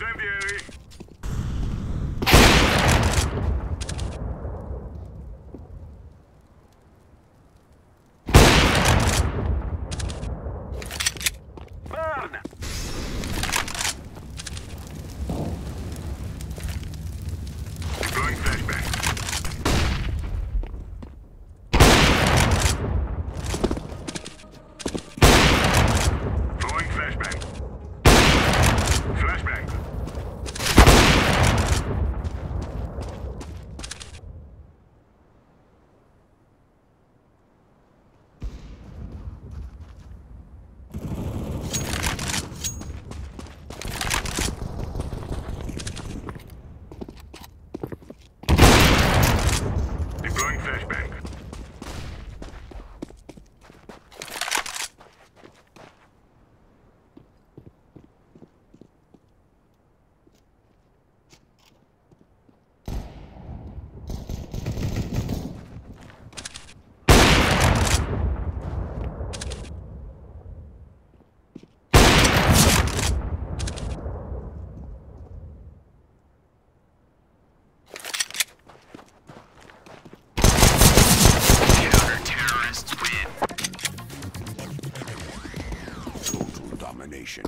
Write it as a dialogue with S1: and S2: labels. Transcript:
S1: Incendiary! Abomination.